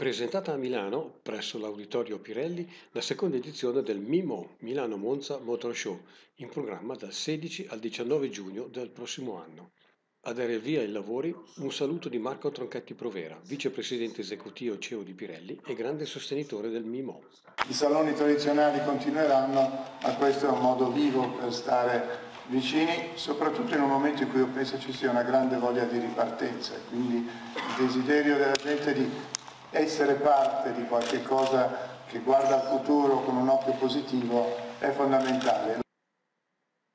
presentata a Milano, presso l'Auditorio Pirelli, la seconda edizione del MIMO Milano Monza Motor Show, in programma dal 16 al 19 giugno del prossimo anno. A dare il via ai lavori, un saluto di Marco Tronchetti Provera, vicepresidente esecutivo CEO di Pirelli e grande sostenitore del MIMO. I saloni tradizionali continueranno, ma questo è un modo vivo per stare vicini, soprattutto in un momento in cui io penso ci sia una grande voglia di ripartenza, quindi il desiderio della gente di essere parte di qualche cosa che guarda al futuro con un occhio positivo è fondamentale.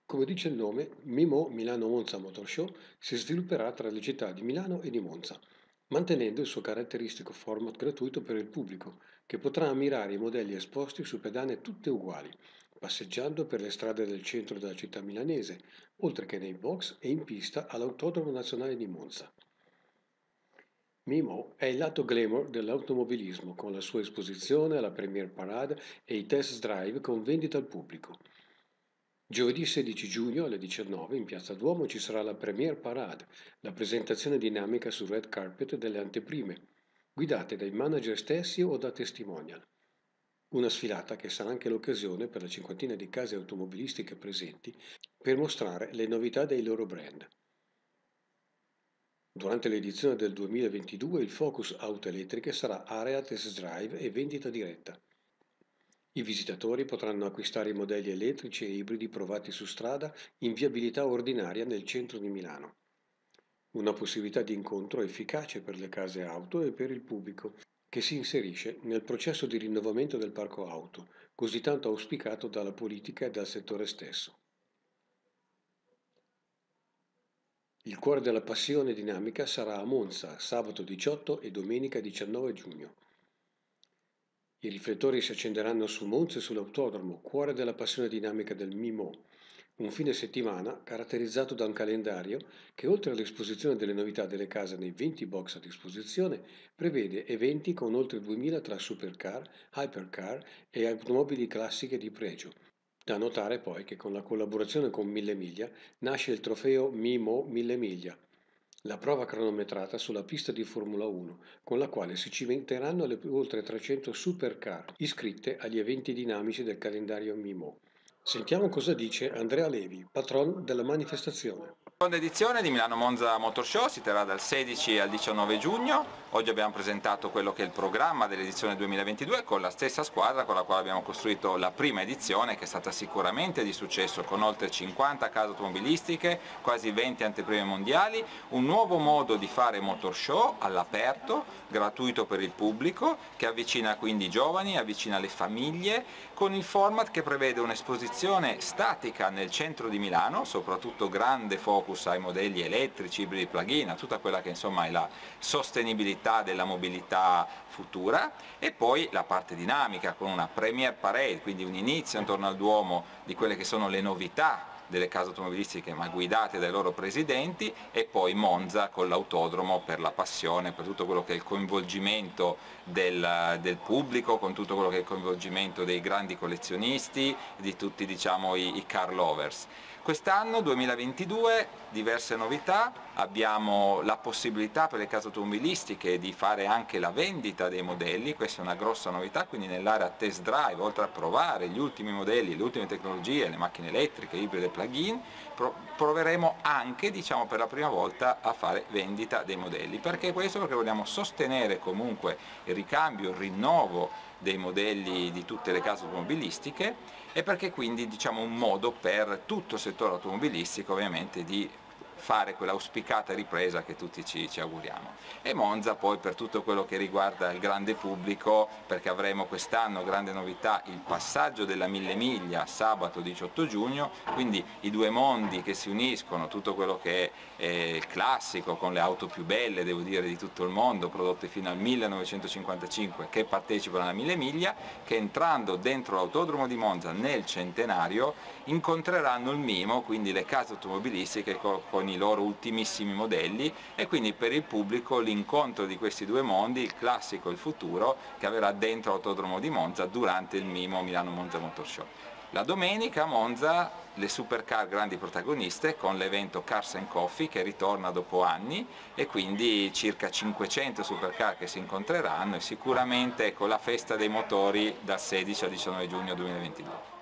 Come dice il nome, Mimo Milano Monza Motor Show si svilupperà tra le città di Milano e di Monza, mantenendo il suo caratteristico format gratuito per il pubblico, che potrà ammirare i modelli esposti su pedane tutte uguali, passeggiando per le strade del centro della città milanese, oltre che nei box e in pista all'Autodromo Nazionale di Monza. Mimo è il lato glamour dell'automobilismo, con la sua esposizione alla Premier Parade e i test drive con vendita al pubblico. Giovedì 16 giugno alle 19 in Piazza Duomo ci sarà la Premier Parade, la presentazione dinamica sul red carpet delle anteprime, guidate dai manager stessi o da testimonial. Una sfilata che sarà anche l'occasione per la cinquantina di case automobilistiche presenti per mostrare le novità dei loro brand. Durante l'edizione del 2022 il focus auto elettriche sarà area test drive e vendita diretta. I visitatori potranno acquistare i modelli elettrici e ibridi provati su strada in viabilità ordinaria nel centro di Milano. Una possibilità di incontro efficace per le case auto e per il pubblico, che si inserisce nel processo di rinnovamento del parco auto, così tanto auspicato dalla politica e dal settore stesso. Il cuore della passione dinamica sarà a Monza sabato 18 e domenica 19 giugno. I riflettori si accenderanno su Monza e sull'autodromo, cuore della passione dinamica del Mimo, un fine settimana caratterizzato da un calendario che oltre all'esposizione delle novità delle case nei 20 box a disposizione, prevede eventi con oltre 2000 tra supercar, hypercar e automobili classiche di pregio, da notare poi che con la collaborazione con Mille Miglia nasce il trofeo Mimo Mille Miglia, la prova cronometrata sulla pista di Formula 1, con la quale si cimenteranno le oltre 300 supercar iscritte agli eventi dinamici del calendario Mimo. Sentiamo cosa dice Andrea Levi, patron della manifestazione. Seconda edizione di Milano Monza Motor Show si terrà dal 16 al 19 giugno, oggi abbiamo presentato quello che è il programma dell'edizione 2022 con la stessa squadra con la quale abbiamo costruito la prima edizione che è stata sicuramente di successo con oltre 50 case automobilistiche, quasi 20 anteprime mondiali, un nuovo modo di fare motor show all'aperto, gratuito per il pubblico, che avvicina quindi i giovani, avvicina le famiglie, con il format che prevede un'esposizione statica nel centro di Milano, soprattutto grande focus ai modelli elettrici, ibridi plug-in, a tutta quella che insomma è la sostenibilità della mobilità futura. E poi la parte dinamica con una premiere parade, quindi un inizio intorno al Duomo di quelle che sono le novità delle case automobilistiche ma guidate dai loro presidenti e poi Monza con l'autodromo per la passione, per tutto quello che è il coinvolgimento del, del, pubblico, con tutto quello che è il coinvolgimento dei grandi collezionisti, di tutti diciamo, i, i car lovers. Quest'anno 2022 diverse novità, abbiamo la possibilità per le case automobilistiche di fare anche la vendita dei modelli, questa è una grossa novità, quindi nell'area test drive, oltre a provare gli ultimi modelli, le ultime tecnologie, le macchine elettriche, ibride plug-in, proveremo anche diciamo, per la prima volta a fare vendita dei modelli. Perché questo? Perché vogliamo sostenere comunque il ricambio, il rinnovo dei modelli di tutte le case automobilistiche e perché quindi diciamo un modo per tutto il settore automobilistico ovviamente di fare quella auspicata ripresa che tutti ci, ci, auguriamo. E Monza poi per tutto quello che riguarda il grande pubblico, perché avremo quest'anno grande novità, il passaggio della mille miglia sabato 18 giugno, quindi i due mondi che si uniscono, tutto quello che è eh, classico con le auto più belle, devo dire, di tutto il mondo, prodotte fino al 1955, che partecipano alla mille miglia, che entrando dentro l'autodromo di Monza nel centenario incontreranno il mimo, quindi le case automobilistiche con con i loro ultimissimi modelli e quindi per il pubblico l'incontro di questi due mondi, il classico e il futuro, che avverrà dentro l'autodromo di Monza durante il MIMO Milano Monza Motor Show. La domenica a Monza le supercar grandi protagoniste con l'evento Cars and Coffee che ritorna dopo anni e quindi circa 500 supercar che si incontreranno e sicuramente ecco, la festa dei motori dal 16 al 19 giugno 2022.